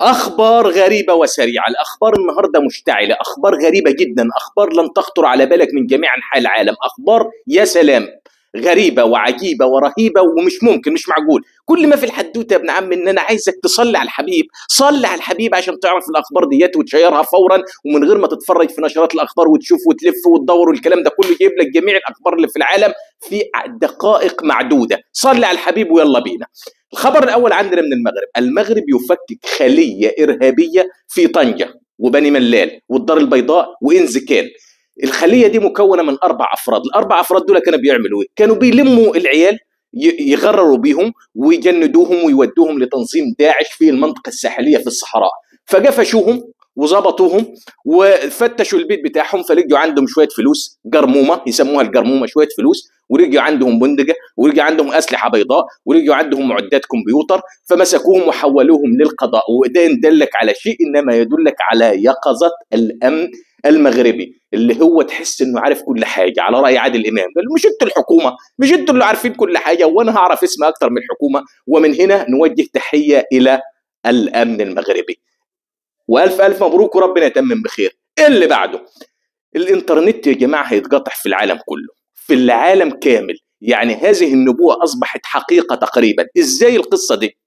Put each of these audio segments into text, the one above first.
أخبار غريبة وسريعة. الأخبار النهارده مشتعلة. أخبار غريبة جدا. أخبار لن تخطر على بالك من جميع أنحاء العالم. أخبار يا سلام. غريبة وعجيبة ورهيبة ومش ممكن مش معقول. كل ما في الحدوتة يا ابن عم إن أنا عايزك تصلي على الحبيب صلي على الحبيب عشان تعرف الأخبار ديت وتشيرها فورا ومن غير ما تتفرج في نشرات الأخبار وتشوف وتلف وتدور والكلام ده كله جايب لك جميع الأخبار اللي في العالم في دقائق معدودة. صلي على الحبيب ويلا بينا. الخبر الأول عندنا من المغرب. المغرب يفكك خلية إرهابية في طنجة وبني ملال والدار البيضاء وانزكان الخلية دي مكونة من أربع أفراد. الأربع أفراد دول كانوا بيعملوا إيه؟ كانوا بيلموا العيال يغرروا بيهم ويجندوهم ويودوهم لتنظيم داعش في المنطقة الساحلية في الصحراء. فقفشوهم وظبطوهم وفتشوا البيت بتاعهم فلقوا عندهم شوية فلوس قرمومه يسموها القرمومه شوية فلوس ولقوا عندهم بندقة ولقوا عندهم أسلحة بيضاء ولقوا عندهم معدات كمبيوتر فمسكوهم وحولوهم للقضاء. وده يدلك على شيء إنما يدلك على يقظة الامن المغربي اللي هو تحس إنه عارف كل حاجة على رأي عادل إمام. مش أنتوا الحكومة مش أنتوا اللي عارفين كل حاجة وأنا هعرف اسمها أكتر من الحكومة. ومن هنا نوجه تحية إلى الأمن المغربي. وألف ألف مبروك وربنا يتمم بخير. اللي بعده؟ الإنترنت يا جماعة هيتقطع في العالم كله في العالم كامل. يعني هذه النبوة أصبحت حقيقة تقريبا. إزاي القصة دي؟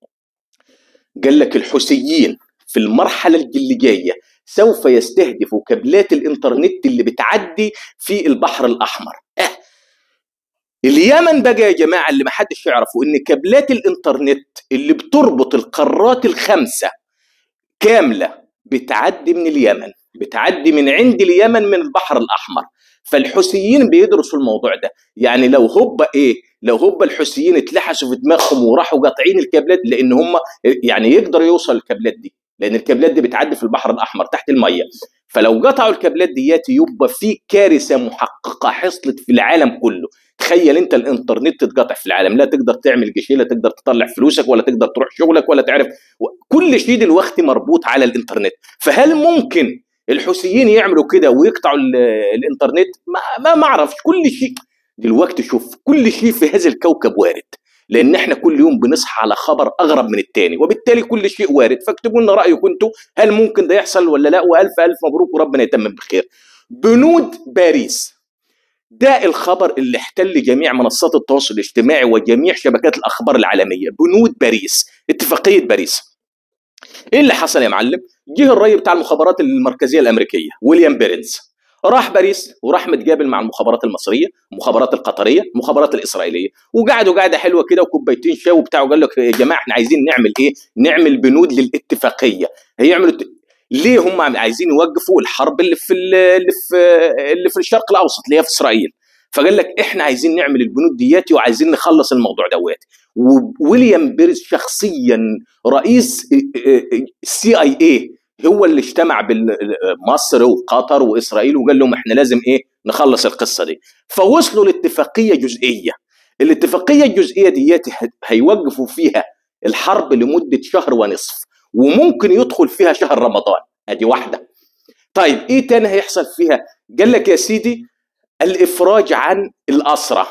قال لك الحوثيين في المرحلة اللي جاية سوف يستهدفوا كابلات الإنترنت اللي بتعدي في البحر الأحمر. أه. اليمن بقى يا جماعة اللي ما حدش يعرفه إن كابلات الإنترنت اللي بتربط القارات الخمسة كاملة بتعدي من اليمن بتعدي من عند اليمن من البحر الأحمر. فالحوثيين بيدرسوا الموضوع ده. يعني لو هوبا إيه لو هوبا الحوثيين اتلحسوا في دماغهم وراحوا قاطعين الكابلات لأن هم يعني يقدروا يوصل الكابلات دي. لأن الكابلات دي بتعدي في البحر الأحمر تحت المية. فلو قطعوا الكابلات ديات يبقى في كارثة محققة حصلت في العالم كله. تخيل انت الانترنت تتقطع في العالم لا تقدر تعمل جيش لا تقدر تطلع فلوسك ولا تقدر تروح شغلك ولا تعرف كل شيء دلوقتي مربوط على الانترنت. فهل ممكن الحوثيين يعملوا كده ويقطعوا الانترنت؟ ما ما, أعرفش. كل شيء دلوقتي شوف كل شيء في هذا الكوكب وارد. لأن إحنا كل يوم بنصحى على خبر أغرب من التاني وبالتالي كل شيء وارد. فاكتبوا لنا رأيكم أنتم هل ممكن ده يحصل ولا لا؟ وألف ألف مبروك وربنا يتمم بخير. بنود باريس. ده الخبر اللي احتل جميع منصات التواصل الاجتماعي وجميع شبكات الأخبار العالمية. بنود باريس اتفاقية باريس. إيه اللي حصل يا معلم؟ جه الريس بتاع المخابرات المركزية الأمريكية ويليام بيرنز. راح باريس وراح متقابل مع المخابرات المصرية المخابرات القطرية المخابرات الإسرائيلية. وقعدوا قعده حلوة كده وكوبايتين شاي وبتاع وقال لك يا جماعة إحنا عايزين نعمل إيه؟ نعمل بنود للاتفاقية. هيعملوا ليه هم عايزين يوقفوا الحرب اللي في اللي في اللي في الشرق الأوسط اللي هي في إسرائيل؟ فقال لك إحنا عايزين نعمل البنود دياتي وعايزين نخلص الموضوع دوت وويليام بيرنز شخصيا رئيس السي اي اي هو اللي اجتمع بمصر وقطر وإسرائيل وقال لهم إحنا لازم إيه؟ نخلص القصة دي. فوصلوا لاتفاقية جزئية. الاتفاقية الجزئية دياتي هيوقفوا فيها الحرب لمدة شهر ونصف وممكن يدخل فيها شهر رمضان. أدي واحدة. طيب إيه تاني هيحصل فيها؟ قال لك يا سيدي الإفراج عن الاسرى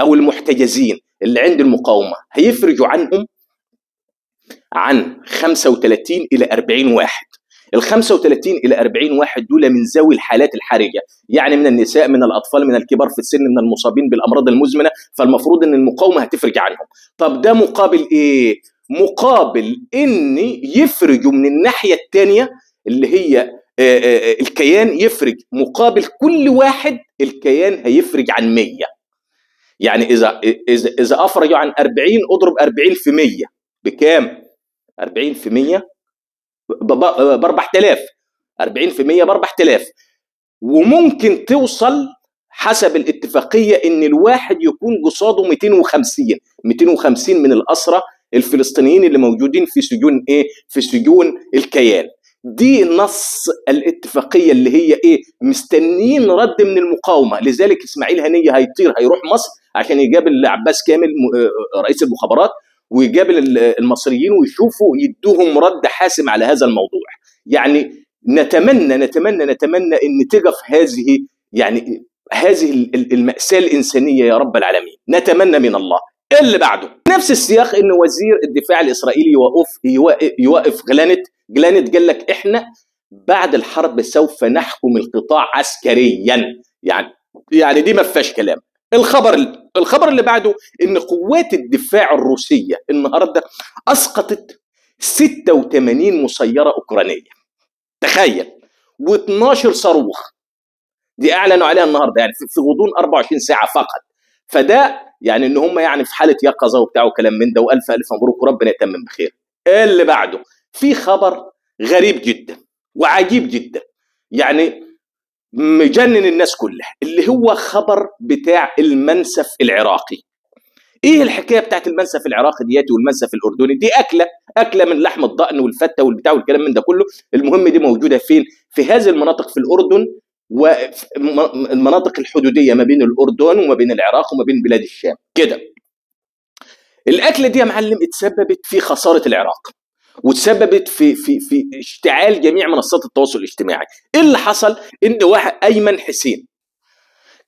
أو المحتجزين اللي عند المقاومة. هيفرجوا عنهم عن 35 إلى 40 واحد. ال 35 إلى 40 واحد دول من ذوي الحالات الحرجة. يعني من النساء من الأطفال من الكبار في السن من المصابين بالأمراض المزمنة. فالمفروض إن المقاومة هتفرج عنهم. طب ده مقابل إيه؟ مقابل إن يفرجوا من الناحية الثانية اللي هي الكيان يفرج. مقابل كل واحد الكيان هيفرج عن 100 يعني إذا إذا إذا أفرجوا عن 40 أضرب 40 في 100 بكام؟ 40 في 100 ب 4000 40 في 100 ب 4000 وممكن توصل حسب الاتفاقية إن الواحد يكون قصاده 250 250 من الاسرى الفلسطينيين اللي موجودين في سجون إيه؟ في سجون الكيان. دي نص الاتفاقية اللي هي إيه؟ مستنين رد من المقاومة. لذلك إسماعيل هنية هيطير هيروح مصر عشان يقابل عباس كامل رئيس المخابرات. ويقابل المصريين ويشوفوا يدوهم رد حاسم على هذا الموضوع. يعني نتمنى نتمنى نتمنى إن تقف هذه يعني هذه المأساة الإنسانية يا رب العالمين. نتمنى من الله. اللي بعده نفس السياق إن وزير الدفاع الإسرائيلي يوقف يوقف غلانت جلانت قال لك إحنا بعد الحرب سوف نحكم القطاع عسكريا. يعني يعني دي ما فيهاش كلام. الخبر الخبر اللي بعده إن قوات الدفاع الروسية النهارده أسقطت 86 مسيرة أوكرانية. تخيل. و12 صاروخ. دي أعلنوا عليها النهارده يعني في غضون 24 ساعة فقط. فده يعني إن هم يعني في حالة يقظة وبتاع وكلام من ده وألف ألف مبروك وربنا يتمم بخير. اللي بعده في خبر غريب جدا وعجيب جدا. يعني مجنن الناس كلها اللي هو خبر بتاع المنسف العراقي. إيه الحكاية بتاعت المنسف العراقي دياتي والمنسف الأردني؟ دي أكلة أكلة من لحم الضأن والفتة والبتاع والكلام من ده كله. المهم دي موجودة فين؟ في هذه المناطق في الأردن والمناطق الحدودية ما بين الأردن وما بين العراق وما بين بلاد الشام. كده. الأكلة دي يا معلم اتسببت في خسارة العراق. وتسببت في في في اشتعال جميع منصات التواصل الاجتماعي. إيه اللي حصل؟ إن واحد أيمن حسين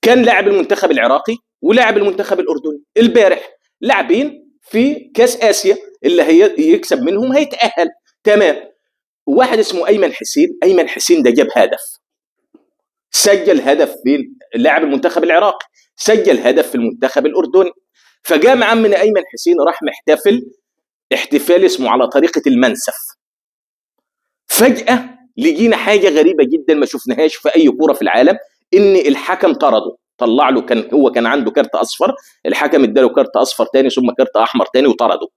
كان لاعب المنتخب العراقي ولاعب المنتخب الأردني. البارح لاعبين في كأس آسيا اللي هي يكسب منهم هيتأهل. تمام. واحد اسمه أيمن حسين أيمن حسين ده جاب هدف. سجل هدف في لاعب المنتخب العراقي. سجل هدف في المنتخب الأردني. فجاء عمنا أيمن حسين راح محتفل احتفال اسمه على طريقة المنسف. فجأة لقينا حاجة غريبة جدا ما شفناهاش في أي كورة في العالم إن الحكم طرده. طلع له كان هو كان عنده كارت أصفر الحكم اداله كارت أصفر تاني ثم كارت أحمر تاني وطرده.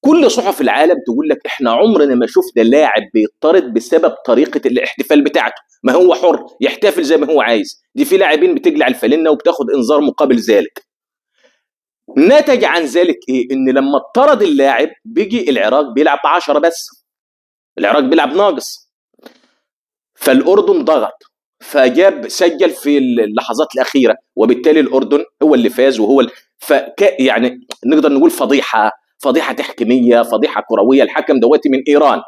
كل صحف العالم تقول لك إحنا عمرنا ما شفنا لاعب بيطرد بسبب طريقة الاحتفال بتاعته. ما هو حر يحتفل زي ما هو عايز. دي في لاعبين بتقلع الفالنه وبتاخد إنذار مقابل ذلك. نتج عن ذلك إيه؟ إن لما اطرد اللاعب بيجي العراق بيلعب 10 بس. العراق بيلعب ناقص. فالأردن ضغط. فجاب سجل في اللحظات الأخيرة وبالتالي الأردن هو اللي فاز وهو ال... فك يعني نقدر نقول فضيحة فضيحة تحكيمية فضيحة كروية. الحكم دواتي من إيران.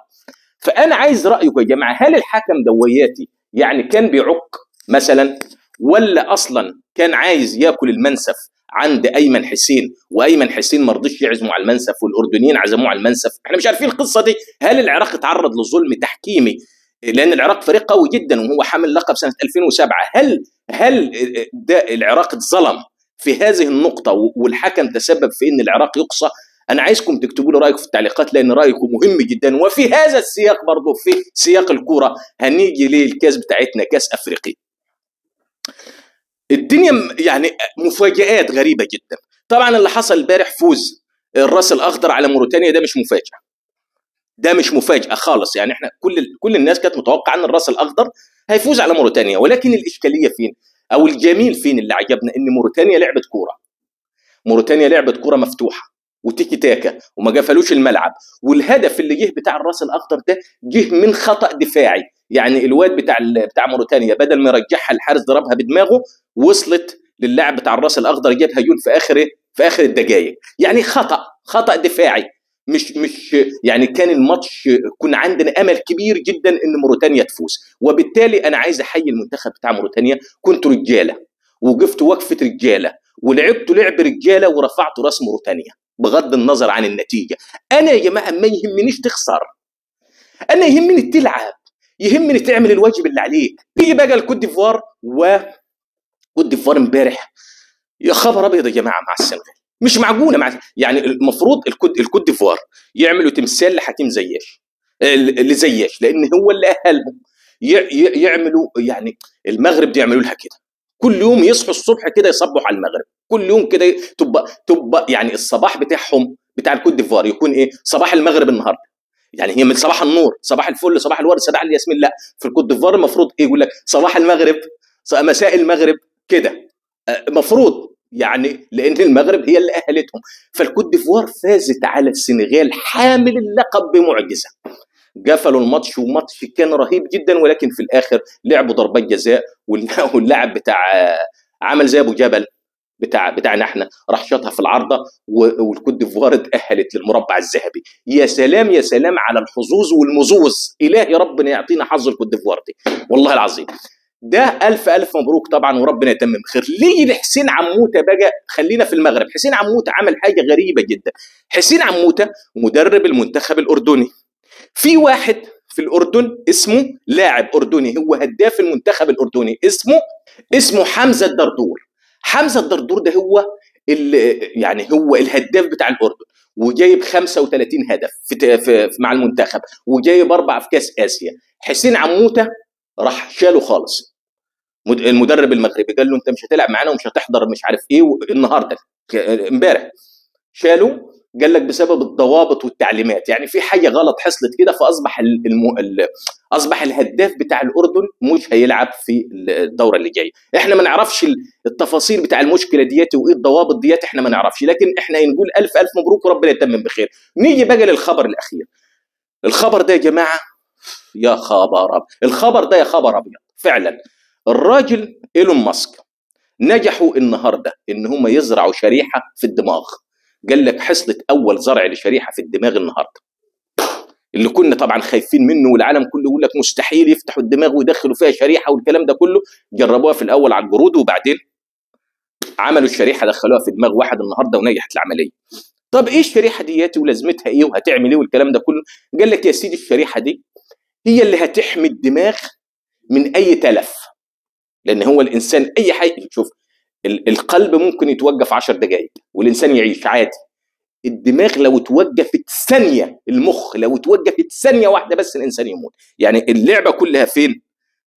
فأنا عايز رأيكم يا جماعة هل الحكم دوياتي يعني كان بيعك مثلا ولا أصلا كان عايز يأكل المنسف؟ عند أيمن حسين وأيمن حسين ما رضيش يعزموا على المنسف والأردنيين عزموه على المنسف. إحنا مش عارفين القصة دي. هل العراق اتعرض لظلم تحكيمي؟ لأن العراق فريق قوي جدا وهو حامل لقب سنة 2007 هل هل ده العراق اتظلم في هذه النقطة؟ والحكم تسبب في إن العراق يقصى. أنا عايزكم تكتبوا لي رأيكم في التعليقات لأن رأيكم مهم جدا. وفي هذا السياق برضه في سياق الكورة هنيجي للكاس بتاعتنا كاس افريقيا الدنيا يعني مفاجآت غريبة جدا. طبعا اللي حصل امبارح فوز الرأس الأخضر على موريتانيا ده مش مفاجأة. ده مش مفاجأة خالص. يعني إحنا كل كل الناس كانت متوقعة إن الرأس الأخضر هيفوز على موريتانيا. ولكن الإشكالية فين؟ أو الجميل فين اللي عجبنا؟ إن موريتانيا لعبت كورة. موريتانيا لعبت كورة مفتوحة وتيكي تاكا وما قفلوش الملعب. والهدف اللي جه بتاع الرأس الأخضر ده جه من خطأ دفاعي. يعني الواد بتاع بتاع موريتانيا بدل ما يرجعها الحارس ضربها بدماغه وصلت للاعب بتاع الراس الأخضر جابها يون في آخر في آخر الدقائق يعني خطأ خطأ دفاعي. مش مش يعني كان الماتش كنا عندنا أمل كبير جدا إن موريتانيا تفوز. وبالتالي أنا عايز أحيي المنتخب بتاع موريتانيا. كنتوا رجالة وقفتوا وقفة رجالة ولعبتوا لعب رجالة ورفعتوا راس موريتانيا بغض النظر عن النتيجة. أنا يا جماعة ما يهمنيش تخسر. أنا يهمني تلعب. يهمني تعمل الواجب اللي عليك. تيجي بقى الكوت ديفوار و كوت ديفوار امبارح. يا خبر أبيض يا جماعة مع السنغال مش معقوله مع يعني المفروض الكوت الكوت ديفوار يعملوا تمثال لحكيم زياش. لزياش لأن هو اللي أهلهم. يعملوا يعني المغرب دي يعملوا لها كده. كل يوم يصحوا الصبح كده يصبحوا على المغرب. كل يوم كده تبقى تبقى يعني الصباح بتاعهم بتاع الكوت ديفوار يكون إيه؟ صباح المغرب النهارده. يعني هي من صباح النور صباح الفل صباح الورد صباح الياسمين لا في الكوت ديفوار المفروض إيه يقول لك؟ صباح المغرب مساء المغرب كده. مفروض يعني لأن المغرب هي اللي أهلتهم. فالكوت ديفوار فازت على السنغال حامل اللقب بمعجزة. قفلوا الماتش وماتش كان رهيب جدا ولكن في الآخر لعبوا ضربات جزاء واللاعب بتاع عمل زي أبو جبل. بتاع بتاعنا إحنا راح شاطها في العارضة والكوت ديفوار اتاهلت للمربع الذهبي. يا سلام يا سلام على الحظوظ والمزوز إلهي ربنا يعطينا حظ الكوت ديفوار دي. والله العظيم. ده ألف ألف مبروك طبعا وربنا يتمم خير. ليه لحسين عموتة بقى؟ خلينا في المغرب. حسين عموتة عمل حاجة غريبة جدا. حسين عموتة مدرب المنتخب الأردني. في واحد في الأردن اسمه لاعب أردني هو هداف المنتخب الأردني اسمه اسمه حمزة الدردور. حمزة الدردور ده هو يعني هو الهداف بتاع الأردن وجايب 35 هدف في, مع المنتخب وجايب أربعة في كأس آسيا. حسين عموتة راح شاله خالص. المدرب المغربي قال له أنت مش هتلعب معانا ومش هتحضر مش عارف إيه النهارده امبارح شالوا قال لك بسبب الضوابط والتعليمات. يعني في حاجة غلط حصلت كده فأصبح الم... أصبح الهداف بتاع الأردن مش هيلعب في الدورة اللي جاية. إحنا ما نعرفش التفاصيل بتاع المشكلة ديت وإيه الضوابط ديت إحنا ما نعرفش. لكن إحنا نقول ألف ألف مبروك وربنا يتمم بخير. نيجي بقى للخبر الأخير. الخبر ده يا جماعة يا خبر الخبر ده يا خبر أبيض. فعلا الراجل إيلون ماسك نجحوا النهارده إن هم يزرعوا شريحة في الدماغ. قال لك حصلت أول زرع لشريحة في الدماغ النهارده. اللي كنا طبعا خايفين منه والعالم كله يقول لك مستحيل يفتحوا الدماغ ويدخلوا فيها شريحة والكلام ده كله. جربوها في الأول على الجرود وبعدين عملوا الشريحة دخلوها في دماغ واحد النهارده ونجحت العملية. طب إيه الشريحة دياتي ولازمتها إيه وهتعمل إيه والكلام ده كله؟ قال لك يا سيدي الشريحة دي هي اللي هتحمي الدماغ من أي تلف. لأن هو الإنسان أي حاجة شوف القلب ممكن يتوقف 10 دقائق والإنسان يعيش عادي. الدماغ لو توقفت ثانية المخ لو توقفت ثانية واحدة بس الإنسان يموت. يعني اللعبة كلها فين؟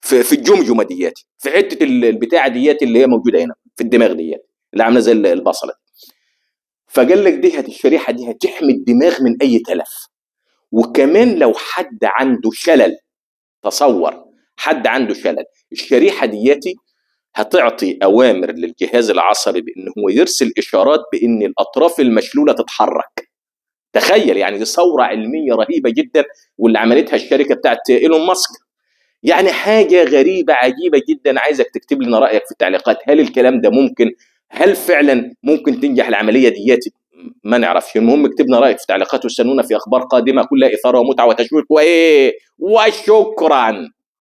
في, في الجمجمة ديات في حتة البتاعة ديات اللي هي موجودة هنا في الدماغ ديات اللي عاملة زي البصلة فقال لك دي الشريحة دي هتحمي الدماغ من أي تلف. وكمان لو حد عنده شلل تصور حد عنده شلل الشريحة دياتي هتعطي أوامر للجهاز العصبي بإن هو يرسل إشارات بإن الأطراف المشلولة تتحرك. تخيل يعني دي ثورة علمية رهيبة جدا واللي عملتها الشركة بتاعت إيلون ماسك. يعني حاجة غريبة عجيبة جدا. عايزك تكتب لنا رأيك في التعليقات. هل الكلام ده ممكن؟ هل فعلا ممكن تنجح العملية ديات؟ ما نعرفش. المهم اكتبنا رأيك في التعليقات واستنونا في أخبار قادمة. كلها إثارة ومتعة وتشويق. وإيه؟ وشكرا.